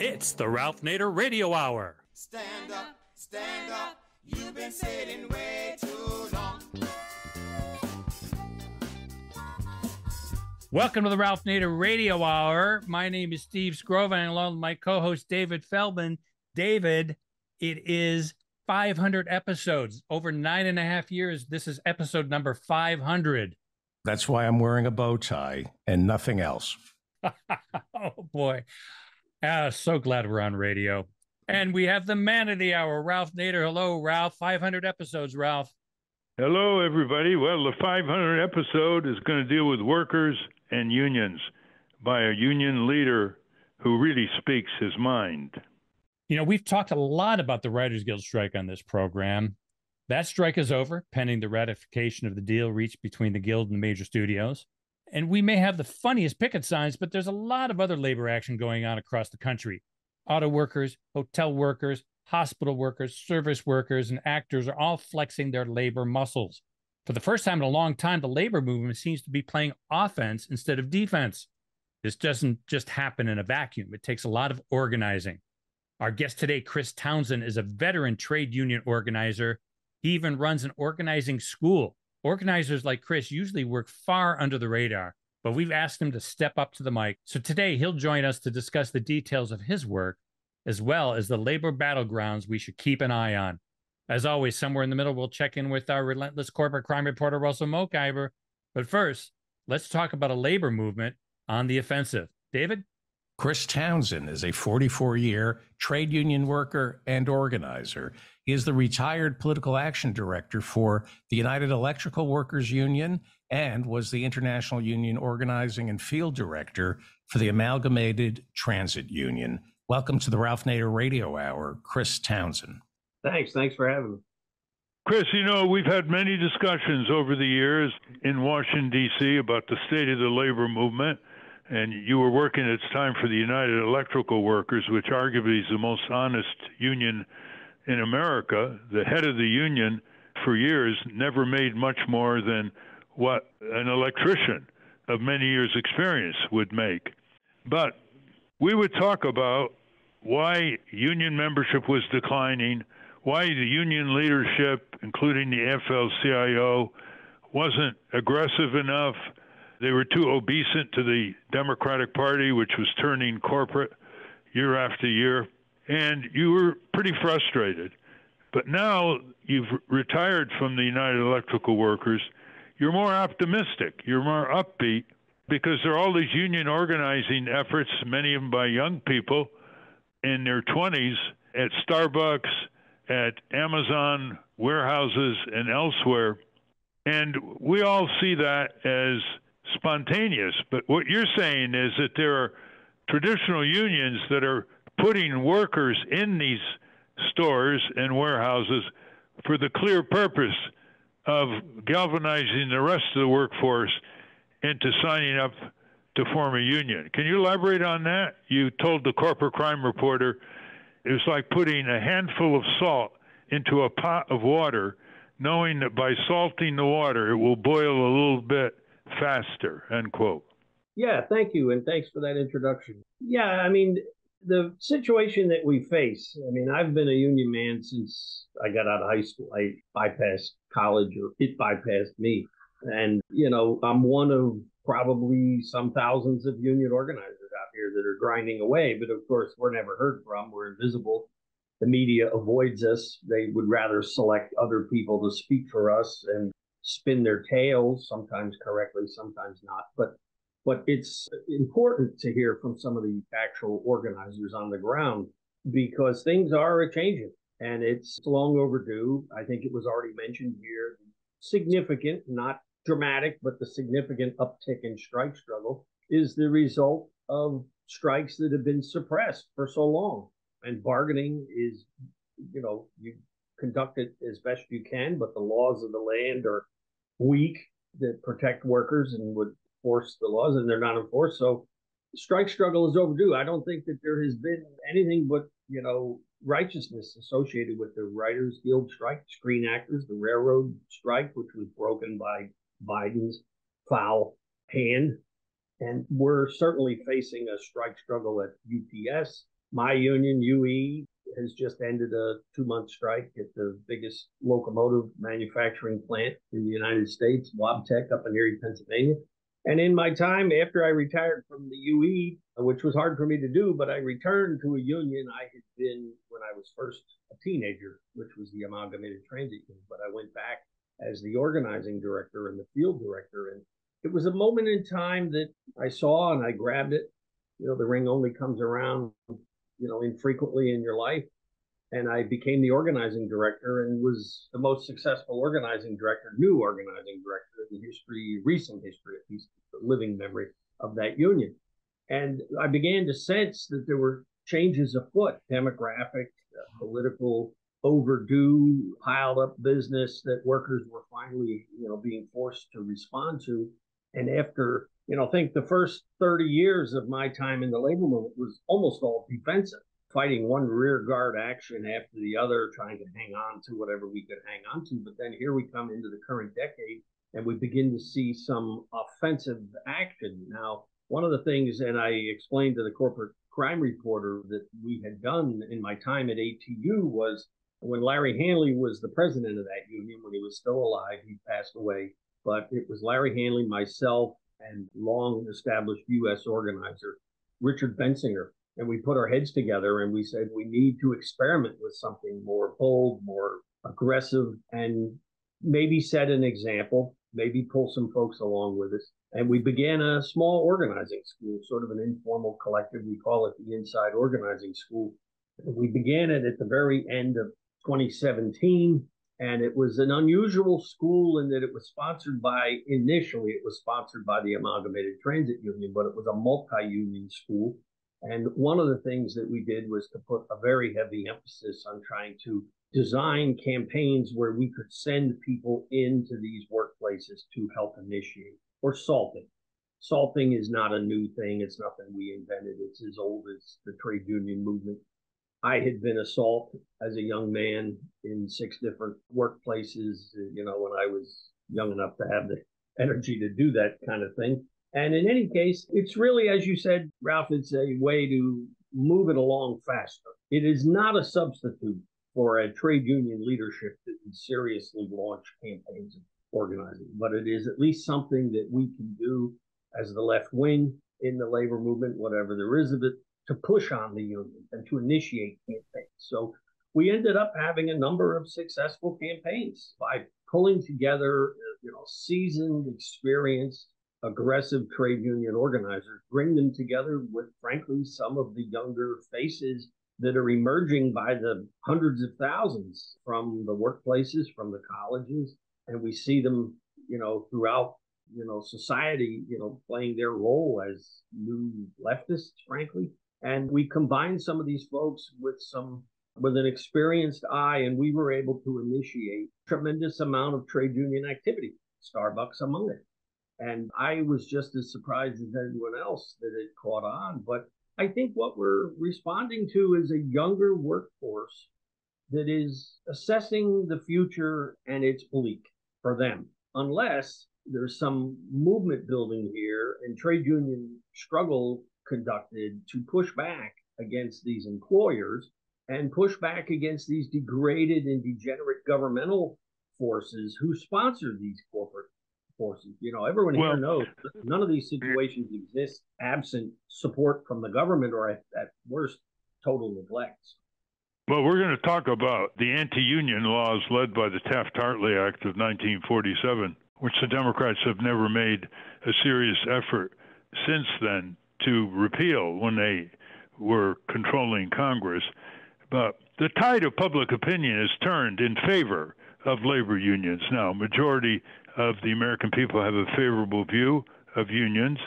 It's the Ralph Nader Radio Hour. Stand up, stand up. You've been sitting way too long. Welcome to the Ralph Nader Radio Hour. My name is Steve Skrovan, and along with my co-host David Feldman. David, it is 500 episodes over nine and a half years. This is episode number 500. That's why I'm wearing a bow tie and nothing else. oh boy, ah, so glad we're on radio. And we have the man of the hour, Ralph Nader. Hello, Ralph. 500 episodes, Ralph. Hello, everybody. Well, the 500 episode is going to deal with workers and unions by a union leader who really speaks his mind. You know, we've talked a lot about the Writers Guild strike on this program. That strike is over, pending the ratification of the deal reached between the Guild and the major studios. And we may have the funniest picket signs, but there's a lot of other labor action going on across the country. Auto workers, hotel workers, hospital workers, service workers, and actors are all flexing their labor muscles. For the first time in a long time, the labor movement seems to be playing offense instead of defense. This doesn't just happen in a vacuum, it takes a lot of organizing. Our guest today, Chris Townsend, is a veteran trade union organizer. He even runs an organizing school. Organizers like Chris usually work far under the radar, but we've asked him to step up to the mic. So today he'll join us to discuss the details of his work, as well as the labor battlegrounds we should keep an eye on. As always, somewhere in the middle, we'll check in with our relentless corporate crime reporter, Russell Mokhiber. But first, let's talk about a labor movement on the offensive. David? Chris Townsend is a 44 year trade union worker and organizer. He is the retired political action director for the United Electrical Workers Union and was the International Union Organizing and Field Director for the Amalgamated Transit Union. Welcome to the Ralph Nader Radio Hour, Chris Townsend. Thanks. Thanks for having me. Chris, you know, we've had many discussions over the years in Washington, D.C. about the state of the labor movement and you were working at time for the United Electrical Workers, which arguably is the most honest union in America. The head of the union for years never made much more than what an electrician of many years' experience would make. But we would talk about why union membership was declining, why the union leadership, including the AFL CIO, wasn't aggressive enough they were too obedient to the Democratic Party, which was turning corporate year after year. And you were pretty frustrated. But now you've retired from the United Electrical Workers. You're more optimistic. You're more upbeat because there are all these union organizing efforts, many of them by young people in their 20s at Starbucks, at Amazon warehouses, and elsewhere. And we all see that as spontaneous. But what you're saying is that there are traditional unions that are putting workers in these stores and warehouses for the clear purpose of galvanizing the rest of the workforce into signing up to form a union. Can you elaborate on that? You told the corporate crime reporter it was like putting a handful of salt into a pot of water, knowing that by salting the water, it will boil a little bit faster, end quote. Yeah, thank you. And thanks for that introduction. Yeah, I mean, the situation that we face, I mean, I've been a union man since I got out of high school. I bypassed college or it bypassed me. And, you know, I'm one of probably some thousands of union organizers out here that are grinding away. But of course, we're never heard from. We're invisible. The media avoids us. They would rather select other people to speak for us. And spin their tails, sometimes correctly, sometimes not. But but it's important to hear from some of the actual organizers on the ground because things are changing and it's long overdue. I think it was already mentioned here. Significant, not dramatic, but the significant uptick in strike struggle is the result of strikes that have been suppressed for so long. And bargaining is, you know, you conduct it as best you can, but the laws of the land are weak that protect workers and would force the laws, and they're not enforced. So strike struggle is overdue. I don't think that there has been anything but you know righteousness associated with the Writers Guild strike, Screen Actors, the railroad strike, which was broken by Biden's foul hand. And we're certainly facing a strike struggle at UPS My union, UE, has just ended a two month strike at the biggest locomotive manufacturing plant in the United States, Wabtec, up in Erie, Pennsylvania. And in my time after I retired from the UE, which was hard for me to do, but I returned to a union I had been when I was first a teenager, which was the Amalgamated Transit Union. But I went back as the organizing director and the field director. And it was a moment in time that I saw and I grabbed it. You know, the ring only comes around, you know, infrequently in your life. And I became the organizing director and was the most successful organizing director, new organizing director in the history, recent history, at least living memory of that union. And I began to sense that there were changes afoot, demographic, uh, political, overdue, piled up business that workers were finally, you know, being forced to respond to. And after, you know, I think the first 30 years of my time in the labor movement was almost all defensive, fighting one rear guard action after the other, trying to hang on to whatever we could hang on to. But then here we come into the current decade and we begin to see some offensive action. Now, one of the things, and I explained to the corporate crime reporter that we had done in my time at ATU was when Larry Hanley was the president of that union, when he was still alive, he passed away. But it was Larry Hanley, myself, and long established U.S. organizer Richard Bensinger. And we put our heads together and we said we need to experiment with something more bold, more aggressive, and maybe set an example, maybe pull some folks along with us. And we began a small organizing school, sort of an informal collective. We call it the Inside Organizing School. We began it at the very end of 2017. And it was an unusual school in that it was sponsored by, initially, it was sponsored by the Amalgamated Transit Union, but it was a multi union school. And one of the things that we did was to put a very heavy emphasis on trying to design campaigns where we could send people into these workplaces to help initiate or salting. Salting is not a new thing. It's nothing we invented. It's as old as the trade union movement. I had been assaulted as a young man in six different workplaces, you know, when I was young enough to have the energy to do that kind of thing. And in any case, it's really, as you said, Ralph, it's a way to move it along faster. It is not a substitute for a trade union leadership that would seriously launch campaigns of organizing, but it is at least something that we can do as the left wing in the labor movement, whatever there is of it, to push on the union and to initiate campaigns. So we ended up having a number of successful campaigns by pulling together, you know, seasoned, experienced, aggressive trade union organizers, bring them together with, frankly, some of the younger faces that are emerging by the hundreds of thousands from the workplaces, from the colleges, and we see them, you know, throughout you know society, you know, playing their role as new leftists, frankly. And we combined some of these folks with some with an experienced eye, and we were able to initiate tremendous amount of trade union activity, Starbucks among it. And I was just as surprised as anyone else that it caught on. But I think what we're responding to is a younger workforce that is assessing the future and it's bleak for them, unless there's some movement building here and trade union struggle conducted to push back against these employers and push back against these degraded and degenerate governmental forces who sponsor these corporate forces. You know, everyone well, here knows none of these situations exist absent support from the government or at, at worst, total neglect. Well, we're going to talk about the anti union laws led by the Taft Hartley Act of 1947, which the Democrats have never made a serious effort since then to repeal when they were controlling Congress. But the tide of public opinion has turned in favor of labor unions now. Majority of the American people have a favorable view of unions,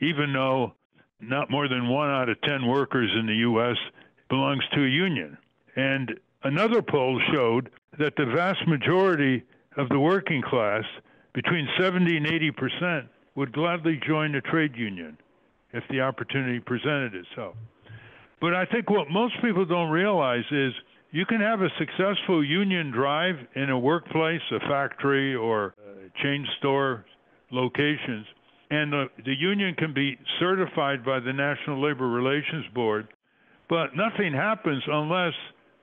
even though not more than one out of 10 workers in the U.S. belongs to a union. And another poll showed that the vast majority of the working class, between 70 and 80 percent, would gladly join a trade union if the opportunity presented itself. But I think what most people don't realize is you can have a successful union drive in a workplace, a factory, or a chain store locations, and the, the union can be certified by the National Labor Relations Board but nothing happens unless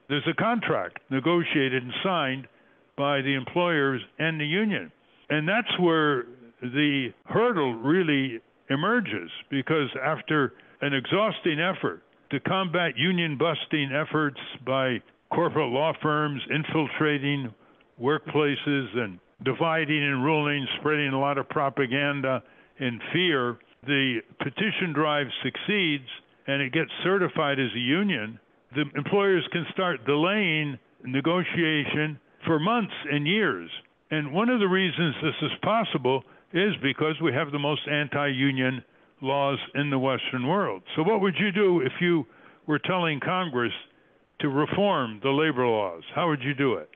there's a contract negotiated and signed by the employers and the union. And that's where the hurdle really emerges because after an exhausting effort to combat union busting efforts by corporate law firms infiltrating workplaces and dividing and ruling, spreading a lot of propaganda and fear, the petition drive succeeds and it gets certified as a union, the employers can start delaying negotiation for months and years. And one of the reasons this is possible is because we have the most anti union laws in the Western world. So, what would you do if you were telling Congress to reform the labor laws? How would you do it?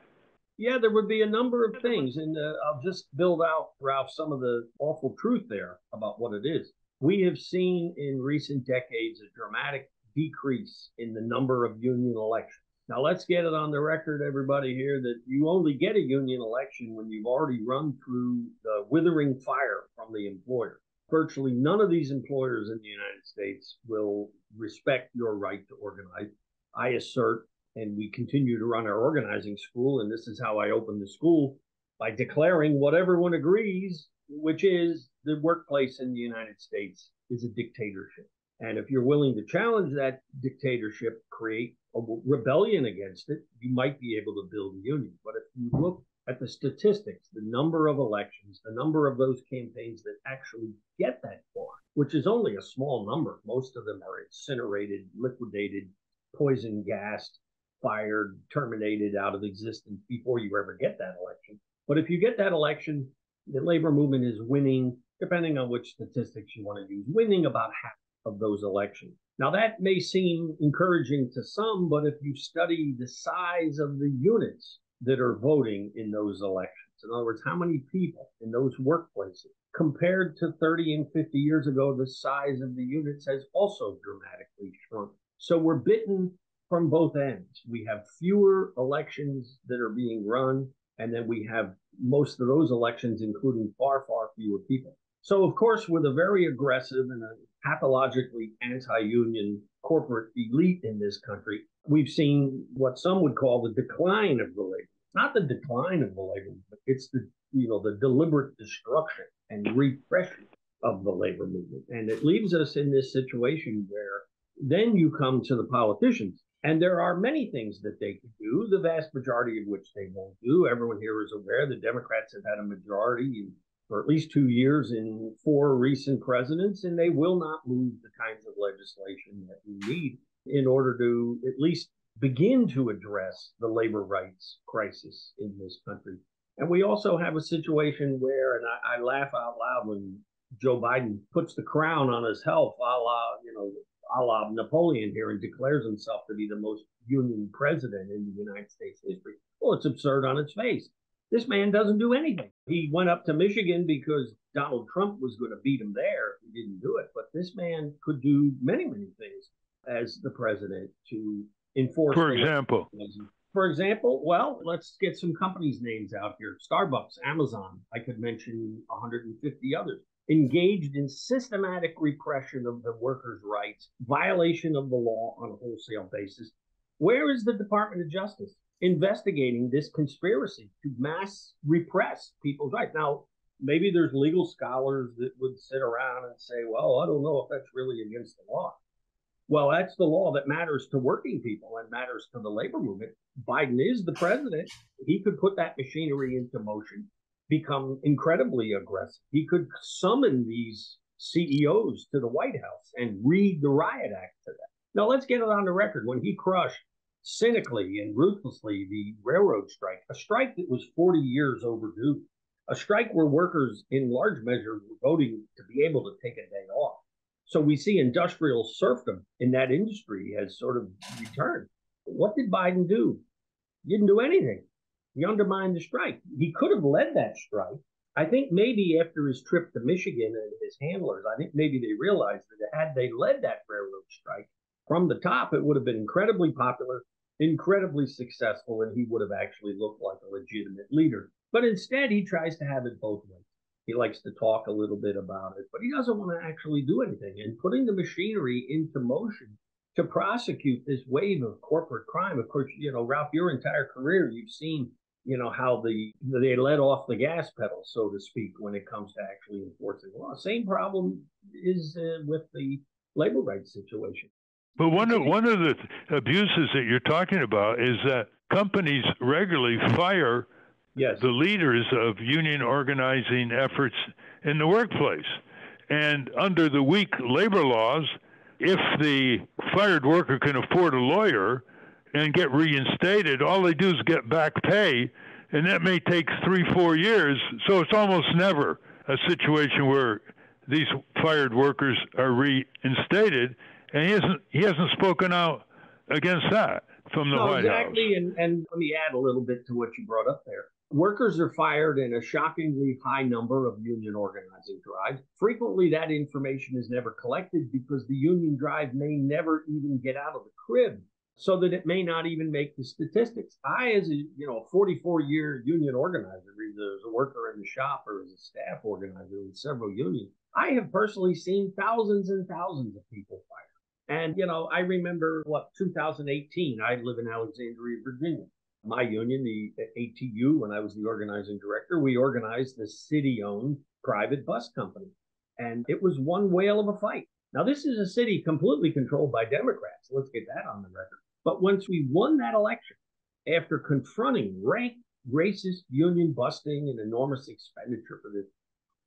Yeah, there would be a number of things, and uh, I'll just build out, Ralph, some of the awful truth there about what it is. We have seen in recent decades a dramatic decrease in the number of union elections. Now, let's get it on the record, everybody here, that you only get a union election when you've already run through the withering fire from the employer. Virtually none of these employers in the United States will respect your right to organize. I assert, and we continue to run our organizing school, and this is how I open the school by declaring what everyone agrees, which is the workplace in the United States is a dictatorship. And if you're willing to challenge that dictatorship, create a rebellion against it, you might be able to build a union. But if you look at the statistics, the number of elections, the number of those campaigns that actually get that far, which is only a small number, most of them are incinerated, liquidated, poison gassed, fired, terminated out of existence before you ever get that election. But if you get that election, the labor movement is winning, depending on which statistics you want to use, winning about half of those elections. Now, that may seem encouraging to some, but if you study the size of the units that are voting in those elections, in other words, how many people in those workplaces compared to 30 and 50 years ago, the size of the units has also dramatically shrunk. So we're bitten from both ends. We have fewer elections that are being run, and then we have most of those elections, including far, far fewer people. So, of course, with a very aggressive and a pathologically anti union corporate elite in this country, we've seen what some would call the decline of the labor. Not the decline of the labor movement, it's the you know the deliberate destruction and repression of the labor movement. And it leaves us in this situation where then you come to the politicians. And there are many things that they could do, the vast majority of which they won't do. Everyone here is aware the Democrats have had a majority for at least two years in four recent presidents, and they will not move the kinds of legislation that we need in order to at least begin to address the labor rights crisis in this country. And we also have a situation where, and I, I laugh out loud when Joe Biden puts the crown on his health, a la, you know, a la Napoleon here, and declares himself to be the most union president in the United States history. Well, it's absurd on its face. This man doesn't do anything. He went up to Michigan because Donald Trump was going to beat him there. He didn't do it. But this man could do many, many things as the president to enforce. For example. For example, well, let's get some companies' names out here Starbucks, Amazon, I could mention 150 others. Engaged in systematic repression of the workers' rights, violation of the law on a wholesale basis. Where is the Department of Justice? Investigating this conspiracy to mass repress people's rights. Now, maybe there's legal scholars that would sit around and say, well, I don't know if that's really against the law. Well, that's the law that matters to working people and matters to the labor movement. Biden is the president. He could put that machinery into motion, become incredibly aggressive. He could summon these CEOs to the White House and read the riot act to them. Now, let's get it on the record. When he crushed cynically and ruthlessly the railroad strike, a strike that was 40 years overdue, a strike where workers in large measure were voting to be able to take a day off. So we see industrial serfdom in that industry has sort of returned. What did Biden do? He didn't do anything. He undermined the strike. He could have led that strike. I think maybe after his trip to Michigan and his handlers, I think maybe they realized that had they led that railroad strike from the top, it would have been incredibly popular incredibly successful and he would have actually looked like a legitimate leader. But instead, he tries to have it both ways. He likes to talk a little bit about it, but he doesn't want to actually do anything. And putting the machinery into motion to prosecute this wave of corporate crime. Of course, you know, Ralph, your entire career, you've seen, you know, how the they let off the gas pedal, so to speak, when it comes to actually enforcing law. Same problem is uh, with the labor rights situation. But one of one of the abuses that you're talking about is that companies regularly fire yes. the leaders of union organizing efforts in the workplace. And under the weak labor laws, if the fired worker can afford a lawyer and get reinstated, all they do is get back pay, and that may take three, four years. So it's almost never a situation where these fired workers are reinstated, and he hasn't he hasn't spoken out against that from the no, White exactly. House. And and let me add a little bit to what you brought up there. Workers are fired in a shockingly high number of union organizing drives. Frequently, that information is never collected because the union drive may never even get out of the crib, so that it may not even make the statistics. I, as a you know, 44 year union organizer, either as a worker in the shop or as a staff organizer in several unions, I have personally seen thousands and thousands of people fired. And you know, I remember what 2018. I live in Alexandria, Virginia my union, the ATU, when I was the organizing director, we organized the city owned private bus company. And it was one whale of a fight. Now, this is a city completely controlled by Democrats. Let's get that on the record. But once we won that election, after confronting rank racist union busting and enormous expenditure for this,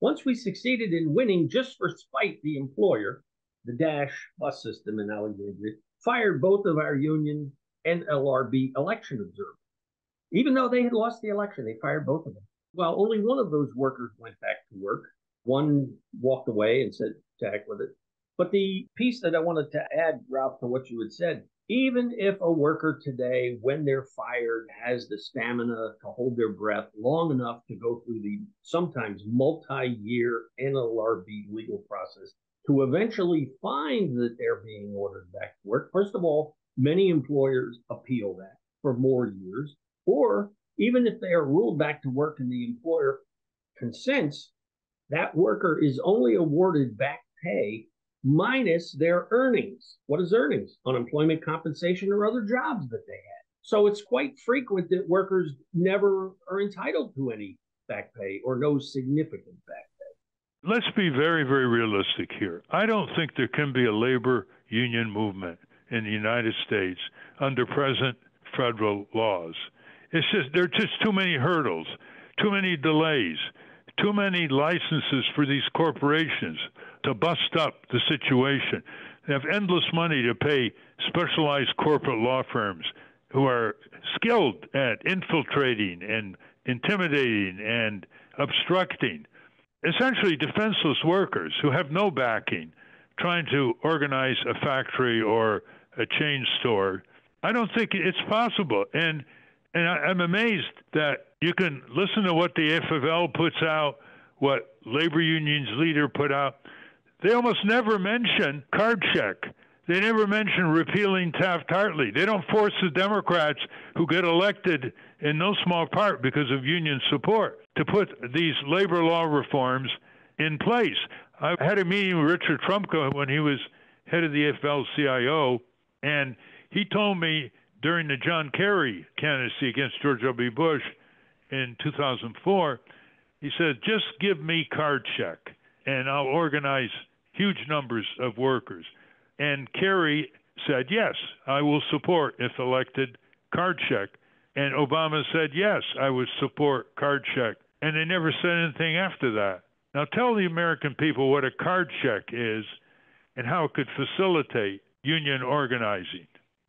once we succeeded in winning just for spite the employer, the Dash bus system in Alexandria fired both of our union NLRB election observers. Even though they had lost the election, they fired both of them. Well, only one of those workers went back to work. One walked away and said, to heck with it. But the piece that I wanted to add, Ralph, to what you had said, even if a worker today, when they're fired, has the stamina to hold their breath long enough to go through the sometimes multi year NLRB legal process to eventually find that they're being ordered back to work, first of all, many employers appeal that for more years. Or even if they are ruled back to work and the employer consents, that worker is only awarded back pay minus their earnings. What is earnings? Unemployment compensation or other jobs that they had. So it's quite frequent that workers never are entitled to any back pay or no significant back pay. Let's be very, very realistic here. I don't think there can be a labor union movement in the United States under present federal laws. It's just there are just too many hurdles, too many delays, too many licenses for these corporations to bust up the situation. They have endless money to pay specialized corporate law firms who are skilled at infiltrating and intimidating and obstructing essentially defenseless workers who have no backing trying to organize a factory or a chain store. I don't think it's possible. And and I, am amazed that you can listen to what the AFL puts out, what labor unions leader put out. They almost never mention card check. They never mention repealing Taft Hartley. They don't force the Democrats who get elected in no small part because of union support to put these labor law reforms in place. I had a meeting with Richard Trumka when he was head of the AFL CIO, and he told me during the John Kerry candidacy against George W. Bush in 2004, he said, just give me card check and I'll organize huge numbers of workers. And Kerry said, yes, I will support, if elected, card check. And Obama said, yes, I would support card check. And they never said anything after that. Now tell the American people what a card check is and how it could facilitate union organizing.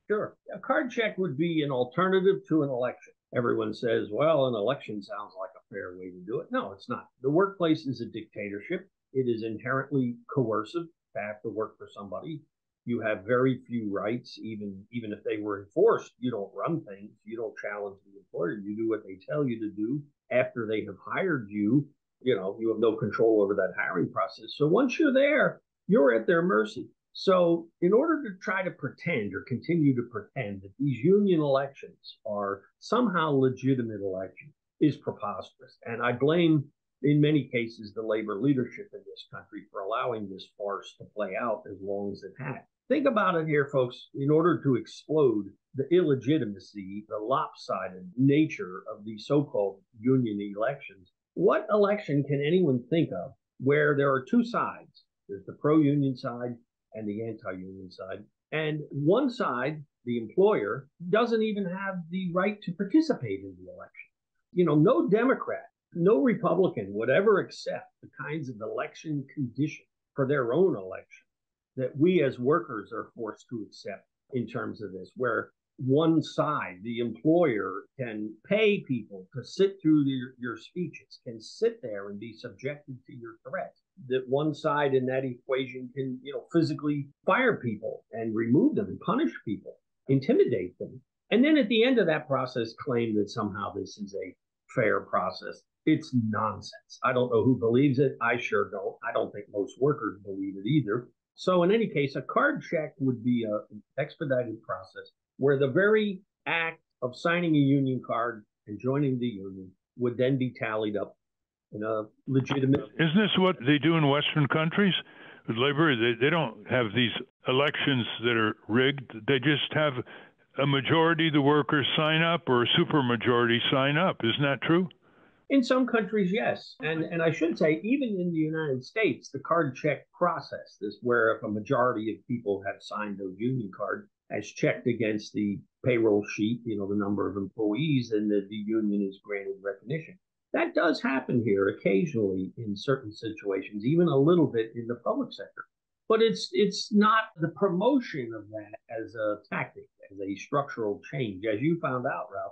Sure. A card check would be an alternative to an election. Everyone says, well, an election sounds like a fair way to do it. No, it's not. The workplace is a dictatorship. It is inherently coercive to have to work for somebody. You have very few rights, even even if they were enforced. You don't run things. You don't challenge the employer. You do what they tell you to do after they have hired you. You know, you have no control over that hiring process. So once you're there, you're at their mercy. So, in order to try to pretend or continue to pretend that these union elections are somehow legitimate elections is preposterous. And I blame, in many cases, the labor leadership in this country for allowing this farce to play out as long as it has. Think about it here, folks. In order to explode the illegitimacy, the lopsided nature of these so called union elections, what election can anyone think of where there are two sides? There's the pro union side and the anti union side. And one side, the employer, doesn't even have the right to participate in the election. You know, no Democrat, no Republican would ever accept the kinds of election conditions for their own election that we as workers are forced to accept in terms of this, where one side, the employer, can pay people to sit through your, your speeches, can sit there and be subjected to your threats. That one side in that equation can, you know, physically fire people and remove them and punish people, intimidate them. And then at the end of that process, claim that somehow this is a fair process. It's nonsense. I don't know who believes it. I sure don't. I don't think most workers believe it either. So, in any case, a card check would be a, an expedited process where the very act of signing a union card and joining the union would then be tallied up in a legitimate. Isn't this what they do in Western countries? With labor, they, they don't have these elections that are rigged. They just have a majority of the workers sign up or a supermajority sign up. Isn't that true? In some countries, yes. And and I should say, even in the United States, the card check process is where if a majority of people have signed a union card as checked against the payroll sheet, you know, the number of employees, and the, the union is granted recognition. That does happen here occasionally in certain situations, even a little bit in the public sector. But it's it's not the promotion of that as a tactic, as a structural change, as you found out, Ralph,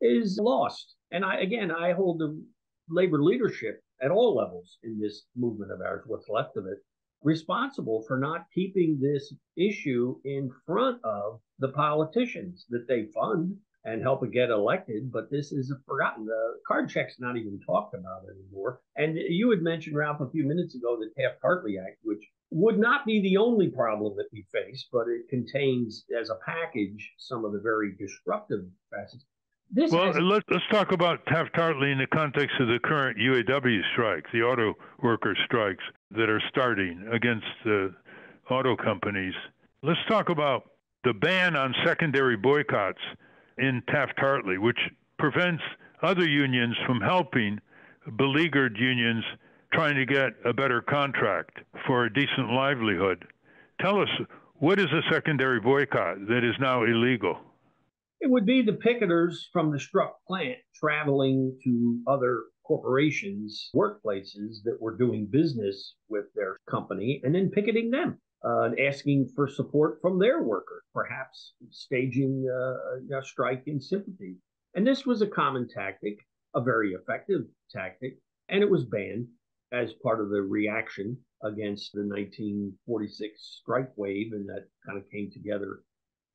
is lost and I again, I hold the labor leadership at all levels in this movement of ours, what's left of it, responsible for not keeping this issue in front of the politicians that they fund and help get elected. But this is a forgotten. The card check's not even talked about anymore. And you had mentioned, Ralph, a few minutes ago, the Taft Hartley Act, which would not be the only problem that we face, but it contains as a package some of the very disruptive facets. This well, has... Uh, let's, let's talk about Taft Hartley in the context of the current UAW strike, the auto worker strikes that are starting against the auto companies. Let's talk about the ban on secondary boycotts in Taft Hartley, which prevents other unions from helping beleaguered unions trying to get a better contract for a decent livelihood. Tell us, what is a secondary boycott that is now illegal? It would be the picketers from the struck plant traveling to other corporations, workplaces that were doing business with their company, and then picketing them uh, and asking for support from their workers, perhaps staging uh, a strike in sympathy. And this was a common tactic, a very effective tactic, and it was banned as part of the reaction against the 1946 strike wave, and that kind of came together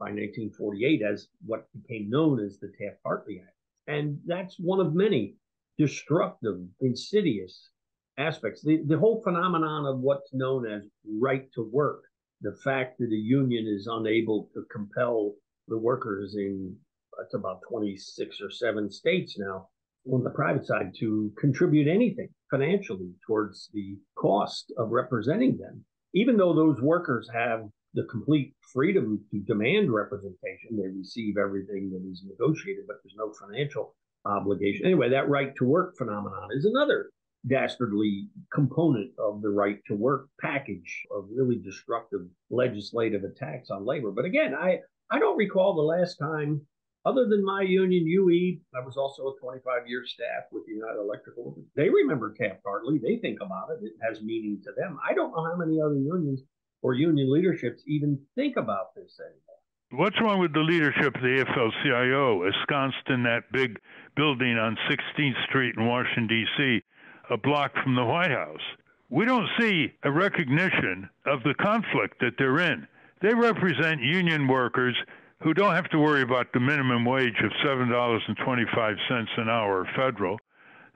by 1948 as what became known as the Taft Hartley Act. And that's one of many destructive, insidious aspects. The, the whole phenomenon of what's known as right to work, the fact that a union is unable to compel the workers in it's about 26 or 7 states now on the private side to contribute anything financially towards the cost of representing them even though those workers have the complete freedom to demand representation. They receive everything that is negotiated, but there's no financial obligation. Anyway, that right to work phenomenon is another dastardly component of the right to work package of really destructive legislative attacks on labor. But again, I, I don't recall the last time, other than my union, UE, I was also a 25 year staff with the United Electrical. They remember Taft Hartley. They think about it. It has meaning to them. I don't know how many other unions or union leaderships even think about this anymore. What's wrong with the leadership of the AFL-CIO ensconced in that big building on 16th Street in Washington, D.C., a block from the White House? We don't see a recognition of the conflict that they're in. They represent union workers who don't have to worry about the minimum wage of $7.25 an hour federal.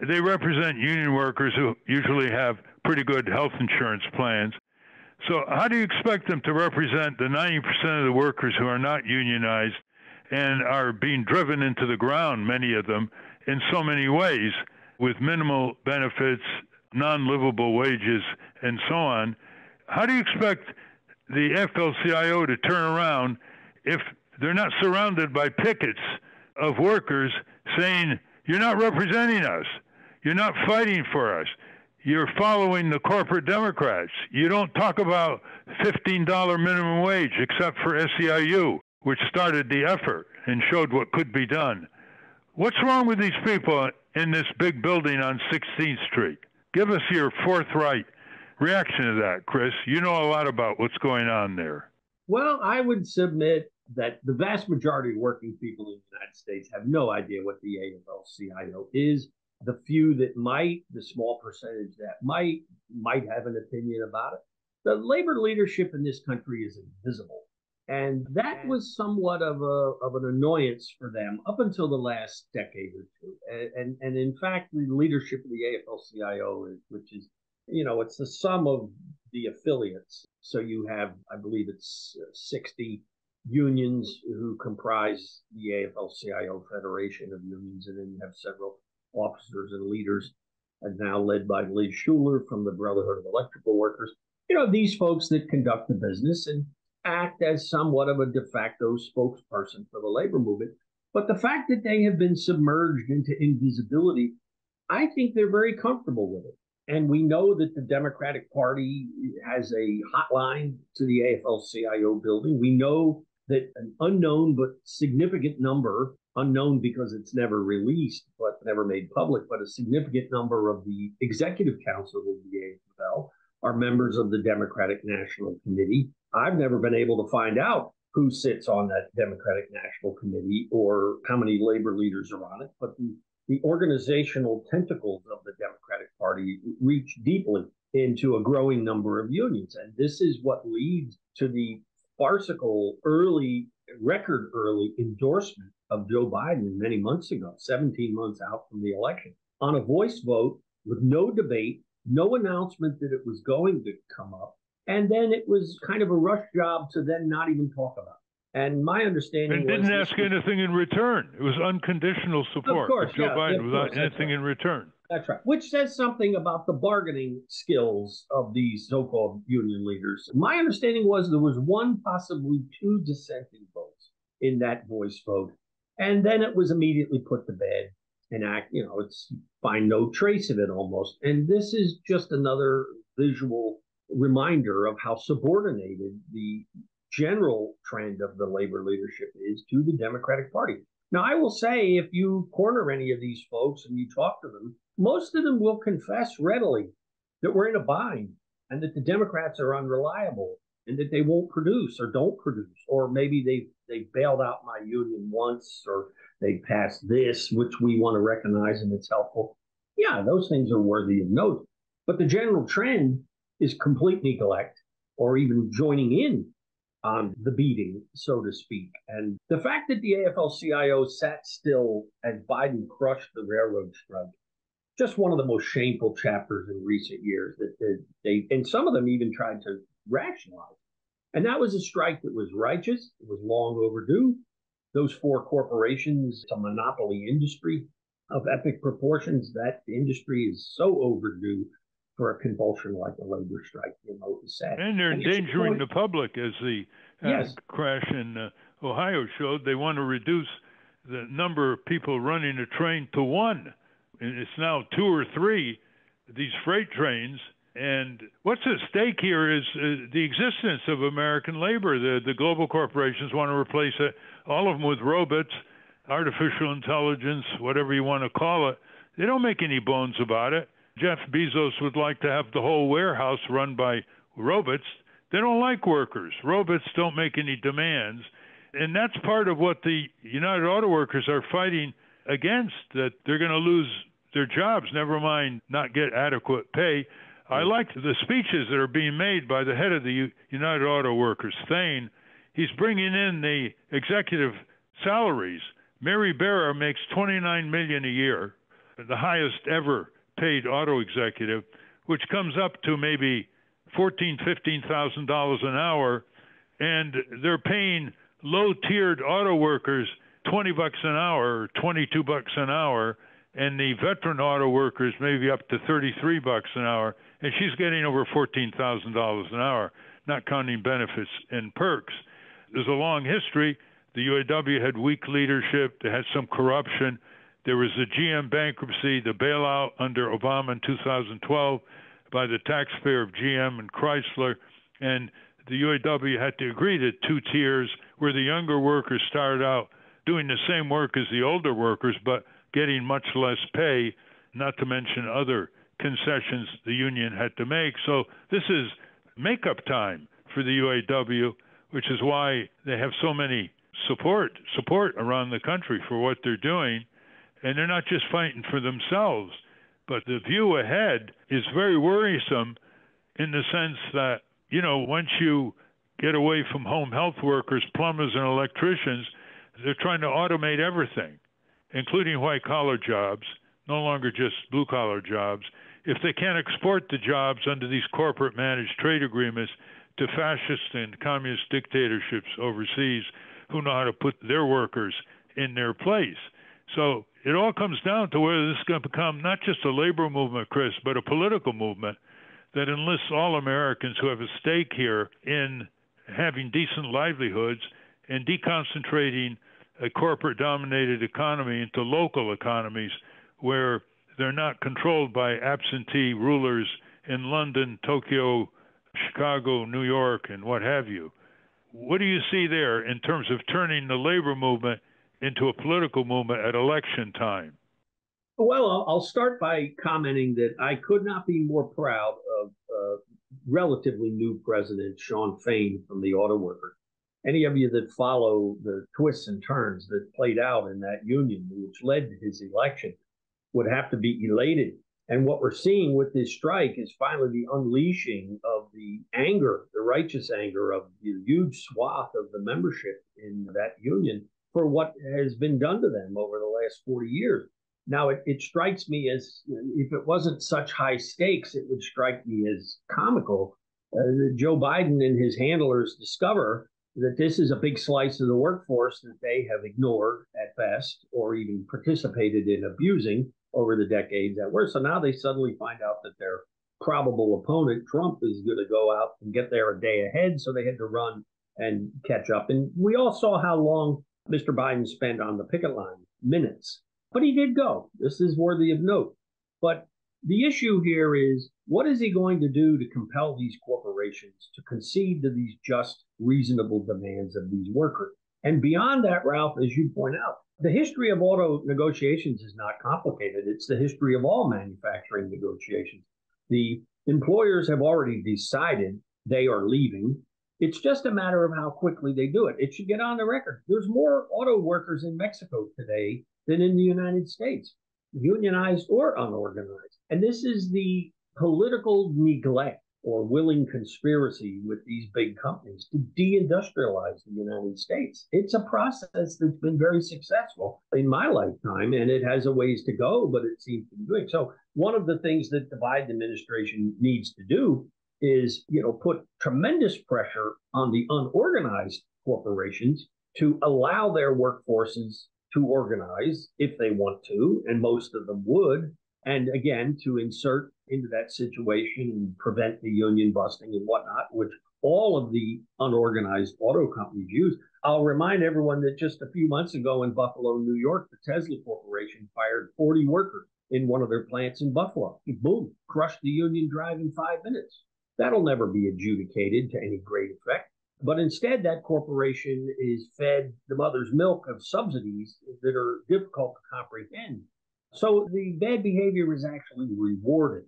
They represent union workers who usually have pretty good health insurance plans so, how do you expect them to represent the 90% of the workers who are not unionized and are being driven into the ground, many of them, in so many ways, with minimal benefits, non livable wages, and so on? How do you expect the AFL-CIO to turn around if they're not surrounded by pickets of workers saying, You're not representing us. You're not fighting for us. You're following the corporate Democrats. You don't talk about $15 minimum wage except for SEIU, which started the effort and showed what could be done. What's wrong with these people in this big building on 16th Street? Give us your forthright reaction to that, Chris. You know a lot about what's going on there. Well, I would submit that the vast majority of working people in the United States have no idea what the AFL-CIO is. The few that might, the small percentage that might, might have an opinion about it. The labor leadership in this country is invisible. And that was somewhat of a of an annoyance for them up until the last decade or two. And and, and in fact, the leadership of the AFL-CIO, which is you know, it's the sum of the affiliates. So you have, I believe it's 60 unions who comprise the AFL-CIO Federation of Unions, and then you have several officers and leaders, and now led by Liz Shuler from the Brotherhood of Electrical Workers. You know, these folks that conduct the business and act as somewhat of a de facto spokesperson for the labor movement. But the fact that they have been submerged into invisibility, I think they're very comfortable with it. And we know that the Democratic Party has a hotline to the AFL CIO building. We know that an unknown but significant number, unknown because it's never released, but never made public, but a significant number of the executive council of the AFL are members of the Democratic National Committee. I've never been able to find out who sits on that Democratic National Committee or how many labor leaders are on it, but the the organizational tentacles of the Democratic Party reach deeply into a growing number of unions. And this is what leads to the farcical early, record early endorsement of Joe Biden many months ago, 17 months out from the election, on a voice vote with no debate, no announcement that it was going to come up. And then it was kind of a rush job to then not even talk about. And my understanding and didn't ask anything in return. It was unconditional support. Of course, Joe yeah, Biden without anything right. in return. That's right. Which says something about the bargaining skills of these so-called union leaders. My understanding was there was one, possibly two dissenting votes in that voice vote, and then it was immediately put to bed and act. You know, it's find no trace of it almost. And this is just another visual reminder of how subordinated the general trend of the labor leadership is to the Democratic Party. Now, I will say, if you corner any of these folks and you talk to them, most of them will confess readily that we're in a bind and that the Democrats are unreliable and that they won't produce or don't produce, or maybe they they bailed out my union once or they passed this, which we want to recognize and it's helpful. Yeah, those things are worthy of note. But the general trend is complete neglect or even joining in on the beating, so to speak. And the fact that the AFL CIO sat still as Biden crushed the railroad strike, just one of the most shameful chapters in recent years that, that they, and some of them even tried to rationalize. And that was a strike that was righteous, it was long overdue. Those four corporations, it's a monopoly industry of epic proportions. That industry is so overdue for a convulsion like a labor strike. You know, it's sad. And they're And endangering the public, as the uh, Yes. crash in uh, Ohio showed. They want to reduce the number of people running a train to one. And it's now two or three, these freight trains. And what's at stake here is uh, the existence of American labor. The, the global corporations want to replace it, all of them with robots, artificial intelligence, whatever you want to call it. They don't make any bones about it. Jeff Bezos would like to have the whole warehouse run by robots. They don't like workers. Robots don't make any demands. And that's part of what the United Auto Workers are fighting against that they're going to lose their jobs, never mind not get adequate pay. I hmm. like the speeches that are being made by the head of the U- United Auto Workers, Fain. He's bringing in the executive salaries. Mary Barra makes 29 million a year, the highest ever paid auto executive, which comes up to maybe fourteen, fifteen thousand dollars an hour, and they're paying low-tiered auto workers twenty bucks an hour, or twenty-two bucks an hour, and the veteran auto workers maybe up to thirty-three bucks an hour, and she's getting over fourteen thousand dollars an hour. not counting benefits and perks. There's a long history. The UAW had weak leadership, they had some corruption. There was the GM bankruptcy, the bailout under Obama in 2012 by the taxpayer of GM and Chrysler. And the UAW had to agree to two tiers where the younger workers started out doing the same work as the older workers, but getting much less pay, not to mention other concessions the union had to make. So this is makeup time for the UAW, which is why they have so many support support around the country for what they're doing, and they're not just fighting for themselves, but the view ahead is very worrisome in the sense that you know once you get away from home health workers, plumbers, and electricians, they're trying to automate everything, including white collar jobs, no longer just blue collar jobs. If they can't export the jobs under these corporate managed trade agreements to fascist and communist dictatorships overseas who know how to put their workers in their place. So it all comes down to whether this is going to become not just a labor movement, Chris, but a political movement that enlists all Americans who have a stake here in having decent livelihoods and deconcentrating a corporate dominated economy into local economies where they're not controlled by absentee rulers in London, Tokyo, Chicago, New York, and what have you. What do you see there in terms of turning the labor movement into a political movement at election time? Well, I'll start by commenting that I could not be more proud of uh, relatively new president Sean Fain from the auto workers. Any of you that follow the twists and turns that played out in that union, which led to his election, would have to be elated. And what we're seeing with this strike is finally the unleashing of the anger, the righteous anger of the huge swath of the membership in that union for what has been done to them over the last 40 years. Now, it, it strikes me as if it wasn't such high stakes, it would strike me as comical. Uh, Joe Biden and his handlers discover that this is a big slice of the workforce that they have ignored at best or even participated in abusing over the decades that were. So now they suddenly find out that their probable opponent, Trump, is going to go out and get there a day ahead. So they had to run and catch up. And we all saw how long Mr. Biden spent on the picket line minutes but he did go. This is worthy of note. But the issue here is what is he going to do to compel these corporations to concede to these just, reasonable demands of these workers? And beyond that, Ralph, as you point out, the history of auto negotiations is not complicated. It's the history of all manufacturing negotiations. The employers have already decided they are leaving. It's just a matter of how quickly they do it. It should get on the record. There's more auto workers in Mexico today than in the United States, unionized or unorganized. And this is the political neglect or willing conspiracy with these big companies to deindustrialize the United States. It's a process that's been very successful in my lifetime, and it has a ways to go, but it seems to be doing so. One of the things that the Biden administration needs to do is, you know, put tremendous pressure on the unorganized corporations to allow their workforces to organize if they want to, and most of them would. And again, to insert into that situation and prevent the union busting and whatnot, which all of the unorganized auto companies use. I'll remind everyone that just a few months ago in Buffalo, New York, the Tesla Corporation fired 40 workers in one of their plants in Buffalo. Boom, crushed the union drive in five minutes. That'll never be adjudicated to any great effect. But instead, that corporation is fed the mother's milk of subsidies that are difficult to comprehend. So the bad behavior is actually rewarded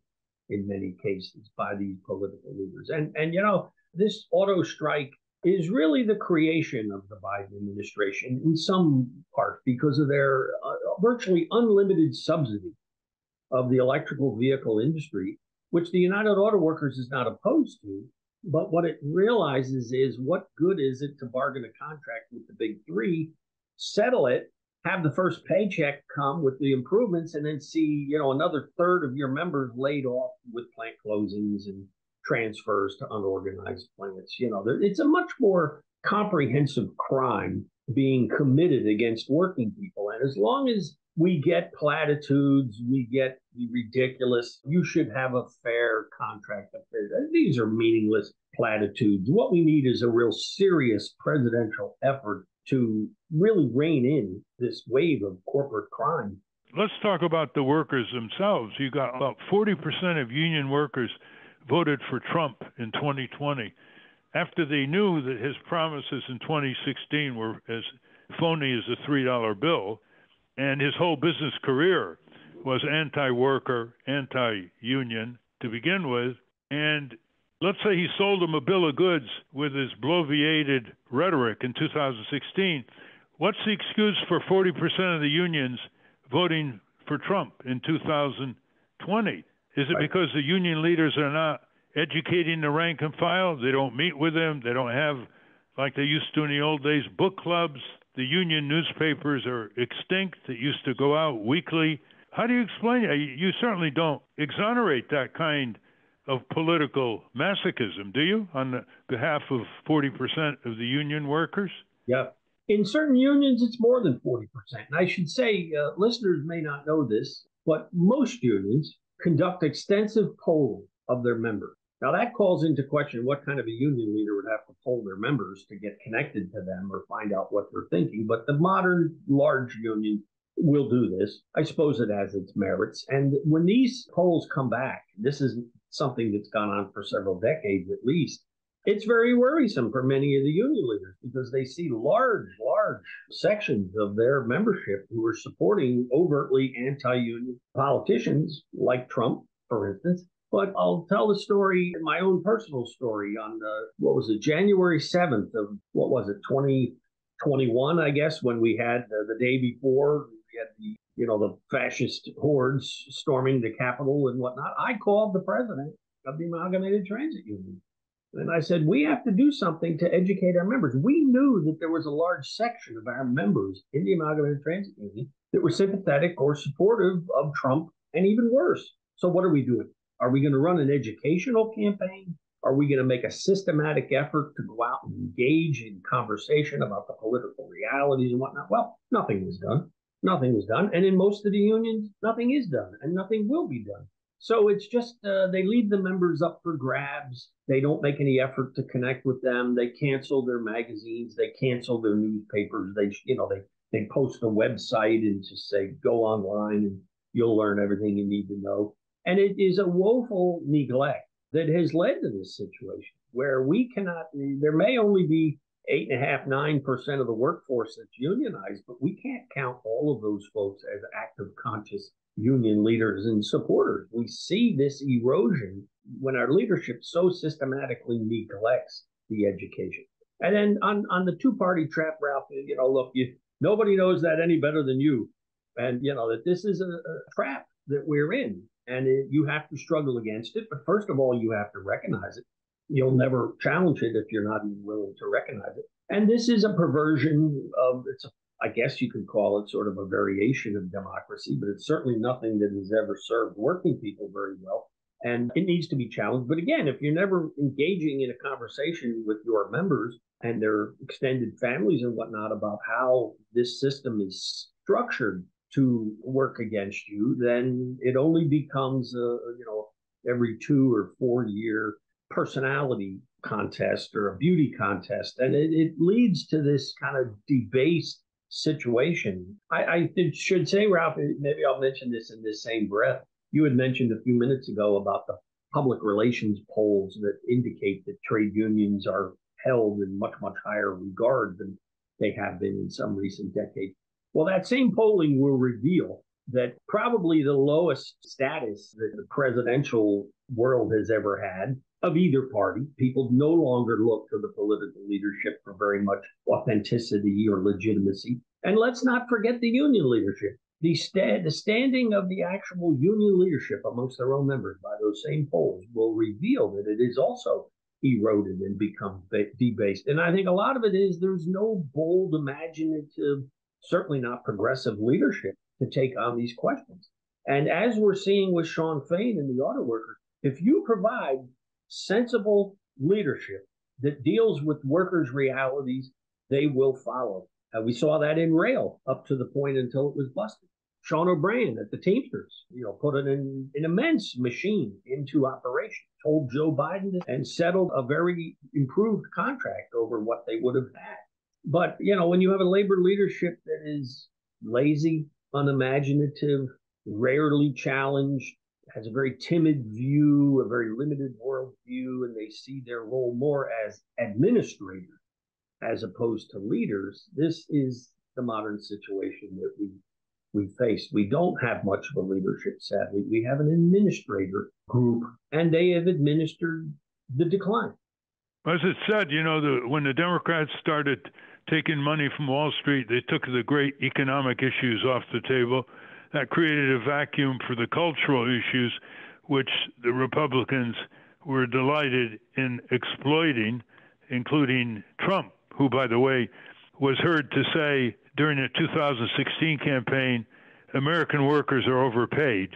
in many cases by these political leaders. And and you know, this auto strike is really the creation of the Biden administration in some part because of their uh, virtually unlimited subsidy of the electrical vehicle industry, which the United Auto Workers is not opposed to, but what it realizes is what good is it to bargain a contract with the big three, settle it, have the first paycheck come with the improvements, and then see, you know, another third of your members laid off with plant closings and transfers to unorganized plants. You know, it's a much more comprehensive crime being committed against working people. And as long as we get platitudes, we get the ridiculous, you should have a fair contract. These are meaningless platitudes. What we need is a real serious presidential effort to really rein in this wave of corporate crime. Let's talk about the workers themselves. You got about 40% of union workers voted for Trump in 2020 after they knew that his promises in 2016 were as phony as a $3 bill and his whole business career was anti-worker, anti-union to begin with and let's say he sold them a bill of goods with his bloviated rhetoric in 2016. What's the excuse for 40% of the unions voting for Trump in 2020? Is it because the union leaders are not educating the rank and file? They don't meet with them. They don't have, like they used to in the old days, book clubs. The union newspapers are extinct that used to go out weekly. How do you explain it? You certainly don't exonerate that kind of political masochism, do you, on behalf of 40% of the union workers? Yeah. In certain unions, it's more than 40%. And I should say, uh, listeners may not know this, but most unions conduct extensive polling of their members. Now, that calls into question what kind of a union leader would have to poll their members to get connected to them or find out what they're thinking. But the modern large union will do this. I suppose it has its merits. And when these polls come back, this is something that's gone on for several decades at least, it's very worrisome for many of the union leaders because they see large, large sections of their membership who are supporting overtly anti union politicians like Trump, for instance. But I'll tell the story, my own personal story, on the, what was it, January 7th of, what was it, 2021, I guess, when we had the day before, we had the you know, the fascist hordes storming the Capitol and whatnot, I called the president of the Amalgamated Transit Union. And I said, we have to do something to educate our members. We knew that there was a large section of our members in the Amalgamated Transit Union that were sympathetic or supportive of Trump, and even worse. So, what are we doing? Are we going to run an educational campaign? Are we going to make a systematic effort to go out and engage in conversation about the political realities and whatnot? Well, nothing was done nothing was done. And in most of the unions, nothing is done and nothing will be done. So it's just uh, they leave the members up for grabs. They don't make any effort to connect with them. They cancel their magazines. They cancel their newspapers. They, you know, they they post a website and just say go online and you'll learn everything you need to know. And it is a woeful neglect that has led to this situation where we cannot. There may only be eight and a half, nine percent of the workforce that's unionized, but we can't count all of those folks as active, conscious union leaders and supporters. We see this erosion when our leadership so systematically neglects the education. And then on, on the two party trap, Ralph, you know, look, you, nobody knows that any better than you. And, you know, that this is a, a trap that we're in and it, you have to struggle against it. But first of all, you have to recognize it you'll never challenge it if you're not even willing to recognize it. And this is a perversion of it's a, I guess you could call it sort of a variation of democracy, but it's certainly nothing that has ever served working people very well. And it needs to be challenged. But again, if you're never engaging in a conversation with your members and their extended families and whatnot about how this system is structured to work against you, then it only becomes a, you know, every two or four year personality contest or a beauty contest. And it, it leads to this kind of debased situation. I, I should say, Ralph, maybe I'll mention this in this same breath. You had mentioned a few minutes ago about the public relations polls that indicate that trade unions are held in much, much higher regard than they have been in some recent decades. Well, that same polling will reveal that probably the lowest status that the presidential world has ever had of either party. People no longer look to the political leadership for very much authenticity or legitimacy. And let's not forget the union leadership. The, the standing of the actual union leadership amongst their own members by those same polls will reveal that it is also eroded and become debased. And I think a lot of it is there's no bold, imaginative, certainly not progressive leadership to take on these questions. And as we're seeing with Sean Fain and the auto workers, if you provide sensible leadership that deals with workers' realities, they will follow. Uh, we saw that in rail up to the point until it was busted. Sean O'Brien at the Teamsters, you know, put an, an immense machine into operation, told Joe Biden and settled a very improved contract over what they would have had. But, you know, when you have a labor leadership that is lazy, unimaginative, rarely challenged, has a very timid view, a very limited worldview, and they see their role more as administrators as opposed to leaders. This is the modern situation that we we face. We don't have much of a leadership, sadly. We have an administrator group, and they have administered the decline. As it said, you know, the, when the Democrats started taking money from Wall Street, they took the great economic issues off the table. That created a vacuum for the cultural issues, which the Republicans were delighted in exploiting, including Trump, who, by the way, was heard to say during the 2016 campaign, American workers are overpaid.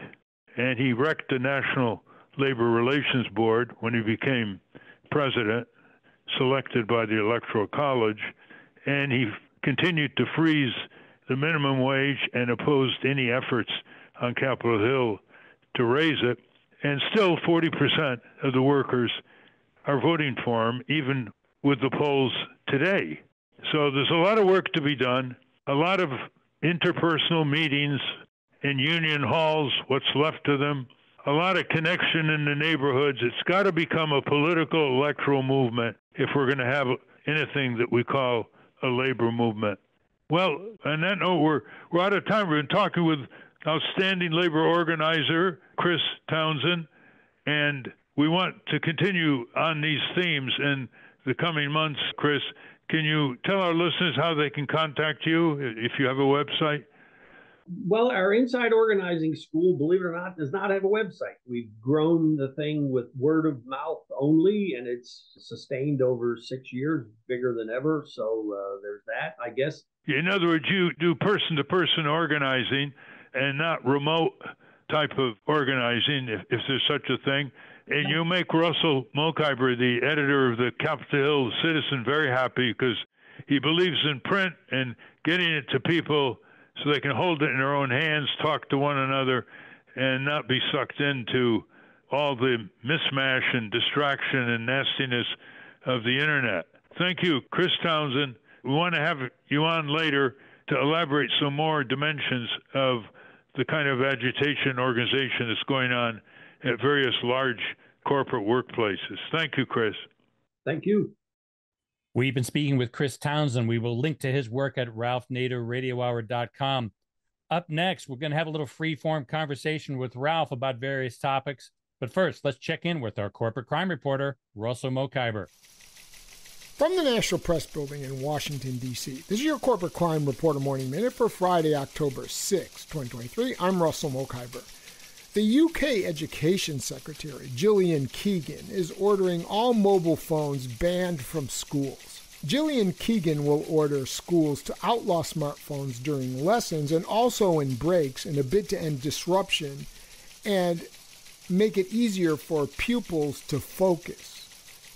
And he wrecked the National Labor Relations Board when he became president, selected by the Electoral College. And he continued to freeze the minimum wage and opposed any efforts on Capitol Hill to raise it. And still, 40% of the workers are voting for him, even with the polls today. So there's a lot of work to be done a lot of interpersonal meetings in union halls, what's left of them, a lot of connection in the neighborhoods. It's got to become a political electoral movement if we're going to have anything that we call a labor movement. Well, on that note, we're, we're out of time. We've been talking with outstanding labor organizer Chris Townsend, and we want to continue on these themes in the coming months, Chris. Can you tell our listeners how they can contact you if you have a website? Well, our inside organizing school, believe it or not, does not have a website. We've grown the thing with word of mouth only, and it's sustained over six years, bigger than ever. So uh, there's that, I guess. In other words, you do person to person organizing and not remote type of organizing, if, if there's such a thing. And you make Russell Mokhiber, the editor of the Capitol Hill Citizen, very happy because he believes in print and getting it to people so they can hold it in their own hands, talk to one another, and not be sucked into all the mismatch and distraction and nastiness of the internet. Thank you, Chris Townsend. We want to have you on later to elaborate some more dimensions of the kind of agitation organization that's going on at various large corporate workplaces. Thank you, Chris. Thank you. We've been speaking with Chris Townsend. We will link to his work at ralphnaderradiohour.com. Up next, we're going to have a little free-form conversation with Ralph about various topics. But first, let's check in with our corporate crime reporter, Russell Mokhiber. From the National Press Building in Washington, D.C., this is your Corporate Crime Reporter Morning Minute for Friday, October 6, 2023. I'm Russell Mokhiber. The UK Education Secretary, Gillian Keegan, is ordering all mobile phones banned from schools. Gillian Keegan will order schools to outlaw smartphones during lessons and also in breaks in a bid to end disruption and make it easier for pupils to focus.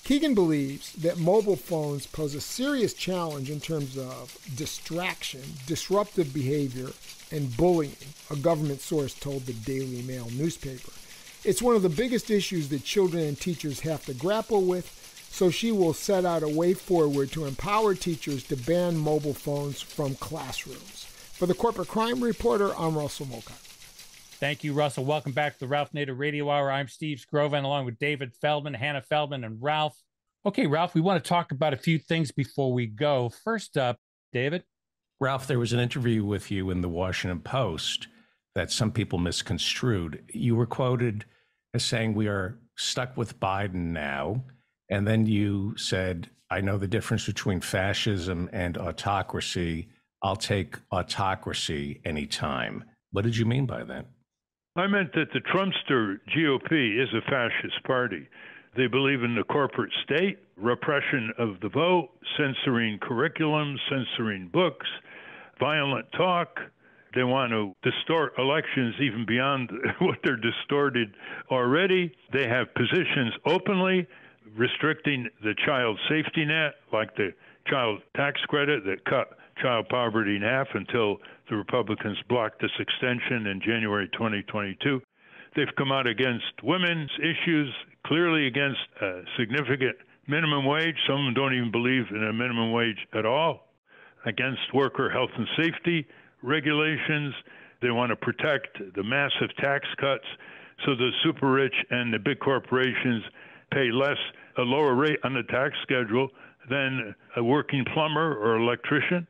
Keegan believes that mobile phones pose a serious challenge in terms of distraction, disruptive behavior, and bullying, a government source told the Daily Mail newspaper. It's one of the biggest issues that children and teachers have to grapple with, so she will set out a way forward to empower teachers to ban mobile phones from classrooms. For the Corporate Crime Reporter, I'm Russell Mocha. Thank you, Russell. Welcome back to the Ralph Nader Radio Hour. I'm Steve Skrovan, along with David Feldman, Hannah Feldman, and Ralph. Okay, Ralph, we want to talk about a few things before we go. First up, David. Ralph, there was an interview with you in the Washington Post that some people misconstrued. You were quoted as saying, We are stuck with Biden now. And then you said, I know the difference between fascism and autocracy. I'll take autocracy anytime. What did you mean by that? I meant that the Trumpster GOP is a fascist party. They believe in the corporate state, repression of the vote, censoring curriculum, censoring books, violent talk. They want to distort elections even beyond what they're distorted already. They have positions openly restricting the child safety net, like the child tax credit that cut child poverty in half until the Republicans blocked this extension in January 2022. They've come out against women's issues, clearly against a significant minimum wage. Some of them don't even believe in a minimum wage at all, against worker health and safety regulations. They want to protect the massive tax cuts so the super rich and the big corporations pay less, a lower rate on the tax schedule than a working plumber or electrician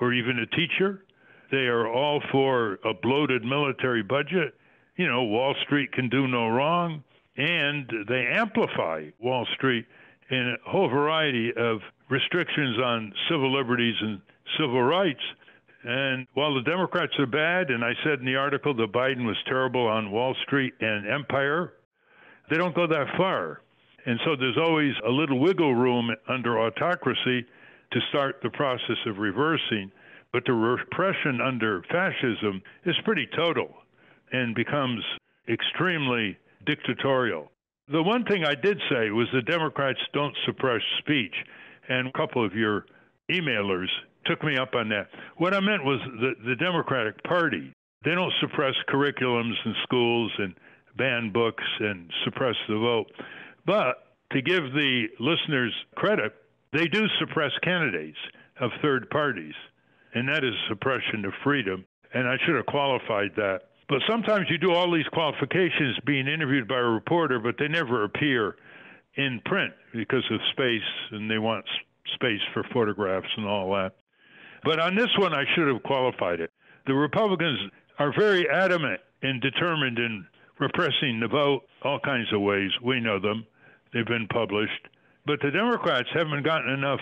or even a teacher. They are all for a bloated military budget. You know, Wall Street can do no wrong. And they amplify Wall Street in a whole variety of restrictions on civil liberties and civil rights. And while the Democrats are bad, and I said in the article that Biden was terrible on Wall Street and empire, they don't go that far. And so there's always a little wiggle room under autocracy to start the process of reversing. But the repression under fascism is pretty total and becomes extremely dictatorial. The one thing I did say was the Democrats don't suppress speech, and a couple of your emailers took me up on that. What I meant was the, the Democratic Party, they don't suppress curriculums in schools and ban books and suppress the vote. But to give the listeners credit, they do suppress candidates of third parties, and that is suppression of freedom. And I should have qualified that. But sometimes you do all these qualifications being interviewed by a reporter, but they never appear in print because of space, and they want space for photographs and all that. But on this one, I should have qualified it. The Republicans are very adamant and determined in repressing the vote all kinds of ways. We know them, they've been published. But the Democrats haven't gotten enough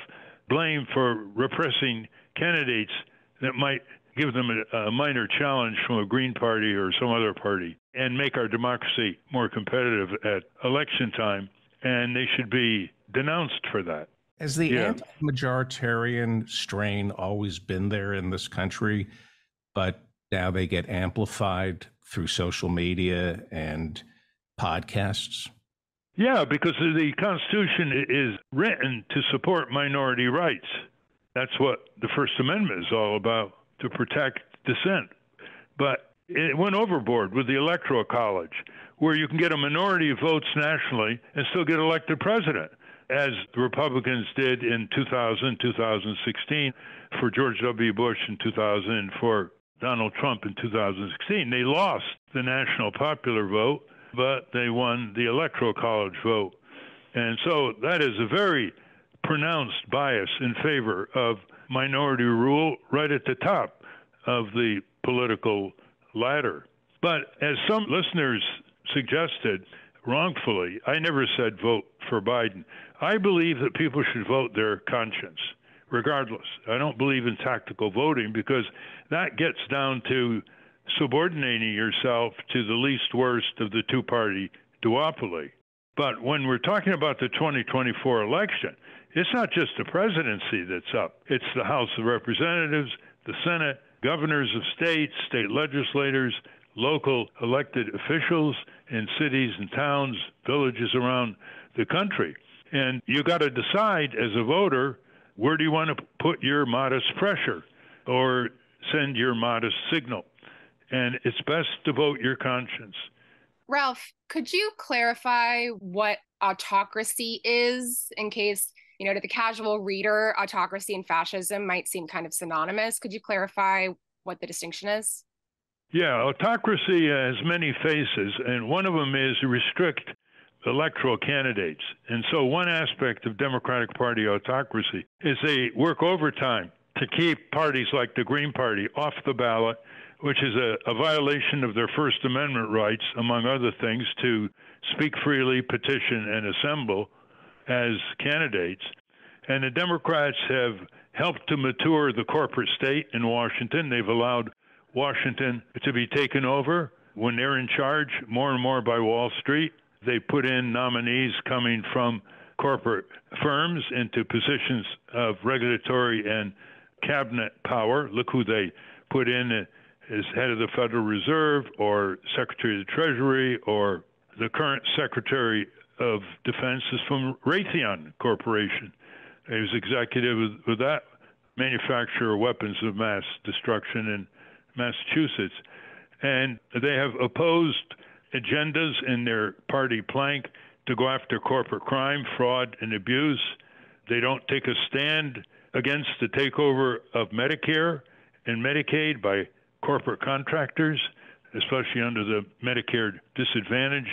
blame for repressing candidates that might give them a, a, minor challenge from a Green Party or some other party and make our democracy more competitive at election time. And they should be denounced for that. Has the yeah. anti-majoritarian strain always been there in this country, but now they get amplified through social media and podcasts? Yeah, because the Constitution is written to support minority rights. That's what the First Amendment is all about to protect dissent. But it went overboard with the Electoral College, where you can get a minority of votes nationally and still get elected president, as the Republicans did in 2000, 2016, for George W. Bush in 2000, and for Donald Trump in 2016. They lost the national popular vote but they won the Electoral College vote. And so that is a very pronounced bias in favor of minority rule right at the top of the political ladder. But as some listeners suggested wrongfully, I never said vote for Biden. I believe that people should vote their conscience, regardless. I don't believe in tactical voting because that gets down to subordinating yourself to the least worst of the two party duopoly. But when we're talking about the 2024 election, it's not just the presidency that's up, it's the House of Representatives, the Senate, governors of states, state legislators, local elected officials in cities and towns, villages around the country. And you got to decide as a voter where do you want to put your modest pressure or send your modest signal and it's best to vote your conscience. Ralph, could you clarify what autocracy is in case, you know, to the casual reader, autocracy and fascism might seem kind of synonymous? Could you clarify what the distinction is? Yeah, autocracy has many faces, and one of them is restrict electoral candidates. And so, one aspect of Democratic Party autocracy is they work overtime to keep parties like the Green Party off the ballot which is a, a, violation of their First Amendment rights, among other things, to speak freely, petition, and assemble as candidates. And the Democrats have helped to mature the corporate state in Washington. They've allowed Washington to be taken over when they're in charge more and more by Wall Street. They put in nominees coming from corporate firms into positions of regulatory and cabinet power. Look who they put in as head of the Federal Reserve or Secretary of the Treasury or the current Secretary of Defense is from Raytheon Corporation. He was executive with, with that manufacturer of weapons of mass destruction in Massachusetts. And they have opposed agendas in their party plank to go after corporate crime, fraud, and abuse. They don't take a stand against the takeover of Medicare and Medicaid by corporate contractors, especially under the Medicare Disadvantage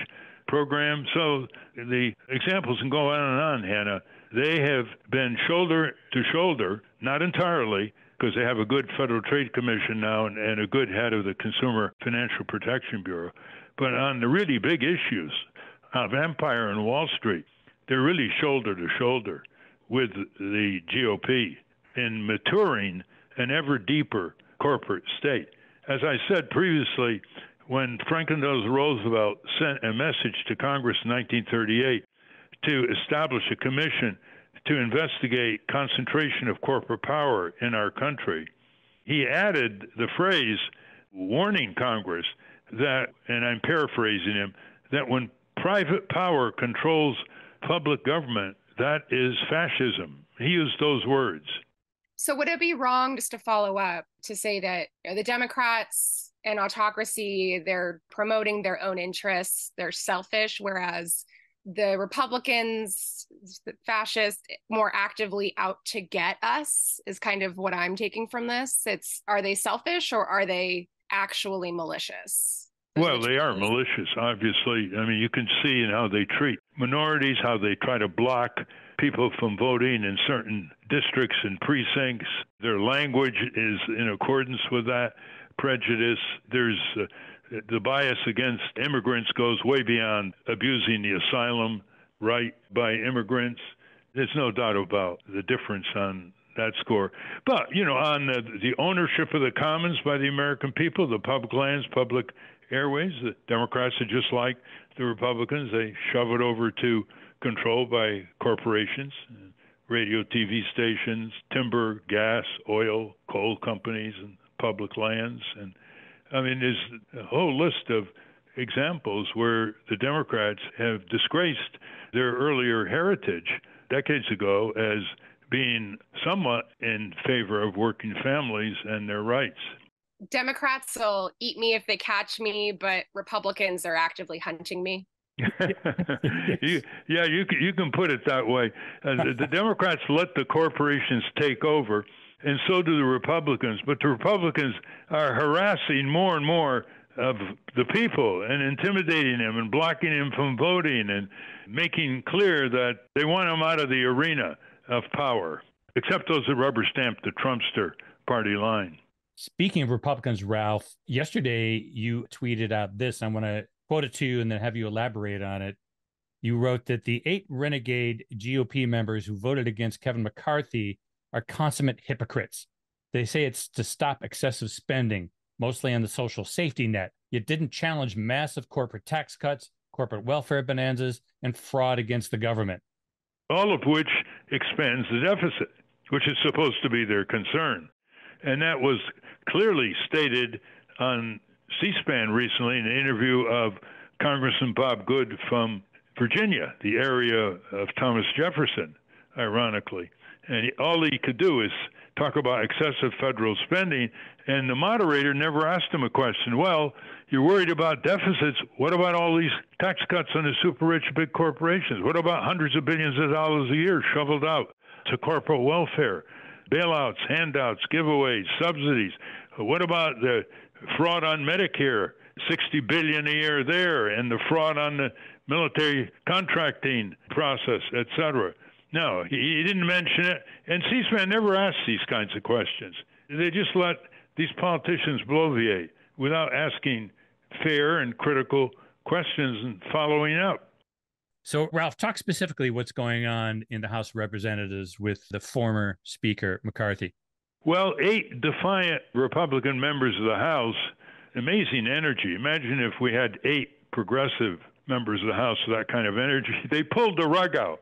program. So the examples can go on and on, Hannah. They have been shoulder to shoulder, not entirely, because they have a good Federal Trade Commission now and, and a good head of the Consumer Financial Protection Bureau. But on the really big issues of empire and Wall Street, they're really shoulder to shoulder with the GOP in maturing an ever deeper corporate state. As I said previously, when Franklin Delano Roosevelt sent a message to Congress in 1938 to establish a commission to investigate concentration of corporate power in our country, he added the phrase warning Congress that, and I'm paraphrasing him, that when private power controls public government, that is fascism. He used those words. So, would it be wrong just to follow up to say that the Democrats and autocracy, they're promoting their own interests, they're selfish, whereas the Republicans, the fascists, more actively out to get us is kind of what I'm taking from this. It's are they selfish or are they actually malicious? well, they are malicious, obviously. I mean, you can see in how they treat minorities, how they try to block people from voting in certain districts and precincts. Their language is in accordance with that prejudice. There's uh, the bias against immigrants goes way beyond abusing the asylum right by immigrants. There's no doubt about the difference on that score. But, you know, on the, the ownership of the commons by the American people, the public lands, public airways, the Democrats are just like the Republicans. They shove it over to control by corporations, radio, TV stations, timber, gas, oil, coal companies, and public lands. And I mean, there's a whole list of examples where the Democrats have disgraced their earlier heritage decades ago as being somewhat in favor of working families and their rights. Democrats will eat me if they catch me, but Republicans are actively hunting me. you, yeah, you can, you can put it that way. Uh, the, the Democrats let the corporations take over, and so do the Republicans. But the Republicans are harassing more and more of the people and intimidating them and blocking them from voting and making clear that they want them out of the arena of power, except those that rubber stamp the Trumpster party line. Speaking of Republicans, Ralph, yesterday you tweeted out this. I want to quote it to you and then have you elaborate on it. You wrote that the eight renegade GOP members who voted against Kevin McCarthy are consummate hypocrites. They say it's to stop excessive spending, mostly on the social safety net, yet didn't challenge massive corporate tax cuts, corporate welfare bonanzas, and fraud against the government. All of which expands the deficit, which is supposed to be their concern. And that was clearly stated on C SPAN recently in an interview of Congressman Bob Good from Virginia, the area of Thomas Jefferson, ironically. And all he could do is talk about excessive federal spending, and the moderator never asked him a question. Well, you're worried about deficits. What about all these tax cuts on the super rich big corporations? What about hundreds of billions of dollars a year shoveled out to corporate welfare? Bailouts, handouts, giveaways, subsidies. What about the fraud on Medicare, 60 billion a year there, and the fraud on the military contracting process, et cetera. No, he, he didn't mention it. And C-SPAN never asked these kinds of questions. They just let these politicians bloviate without asking fair and critical questions and following up. So, Ralph, talk specifically what's going on in the House of Representatives with the former Speaker McCarthy. Well, eight defiant Republican members of the House, amazing energy. Imagine if we had eight progressive members of the House with that kind of energy. They pulled the rug out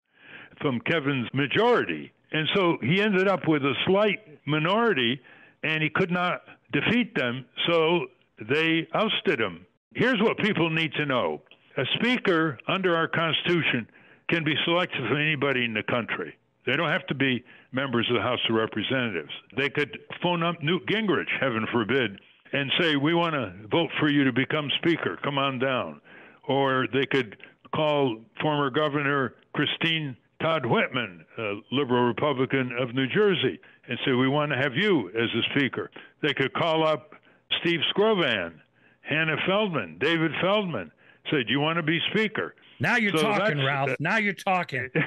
from Kevin's majority. And so he ended up with a slight minority, and he could not defeat them, so they ousted him. Here's what people need to know a speaker under our Constitution can be selected from anybody in the country. They don't have to be members of the House of Representatives. They could phone up Newt Gingrich, heaven forbid, and say, We want to vote for you to become Speaker. Come on down. Or they could call former Governor Christine Todd Whitman, a liberal Republican of New Jersey, and say, We want to have you as a Speaker. They could call up Steve Skrovan, Hannah Feldman, David Feldman, say, Do you want to be Speaker? Now you're So talking, Ralph. Now you're talking.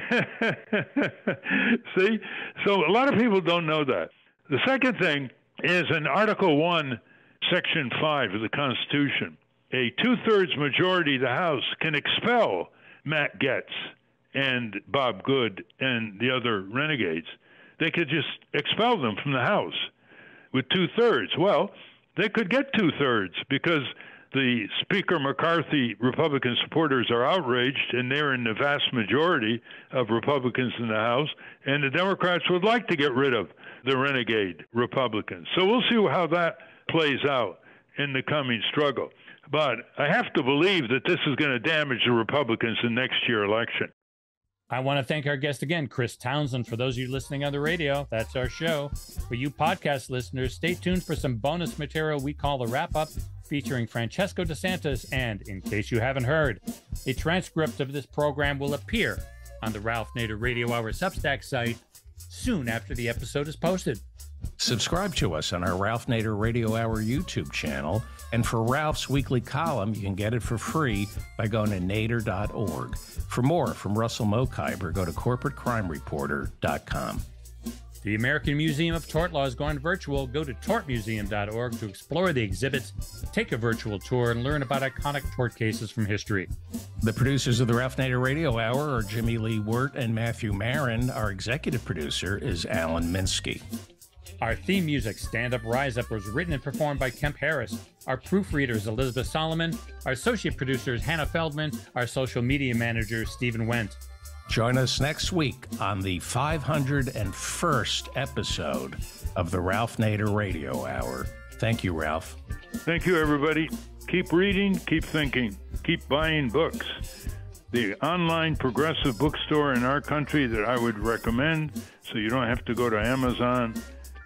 See? So a lot of people don't know that. The second thing is in Article 1, Section 5 of the Constitution, a two thirds majority of the House can expel Matt Gaetz and Bob Good and the other renegades. They could just expel them from the House with two thirds. Well, they could get two thirds because the Speaker McCarthy Republican supporters are outraged, and they're in the vast majority of Republicans in the House, and the Democrats would like to get rid of the renegade Republicans. So we'll see how that plays out in the coming struggle. But I have to believe that this is going to damage the Republicans in next year election. I want to thank our guest again, Chris Townsend. For those of you listening on the radio, that's our show. For you podcast listeners, stay tuned for some bonus material we call the wrap up, featuring Francesco DeSantis. And in case you haven't heard, a transcript of this program will appear on the Ralph Nader Radio Hour Substack site soon after the episode is posted. Subscribe to us on our Ralph Nader Radio Hour YouTube channel. And for Ralph's weekly column, you can get it for free by going to nader.org. For more from Russell Mokhiber, go to corporatecrimereporter.com. The American Museum of Tort Law is going virtual. Go to tortmuseum.org to explore the exhibits, take a virtual tour, and learn about iconic tort cases from history. The producers of the Ralph Nader Radio Hour are Jimmy Lee Wirt and Matthew Marin. Our executive producer is Alan Minsky. Our theme music, Stand Up Rise Up, was written and performed by Kemp Harris. Our proofreader is Elizabeth Solomon. Our associate producers, Hannah Feldman. Our social media manager, Stephen Wendt. Join us next week on the 501st episode of the Ralph Nader Radio Hour. Thank you, Ralph. Thank you, everybody. Keep reading, keep thinking, keep buying books. The online progressive bookstore in our country that I would recommend, so you don't have to go to Amazon,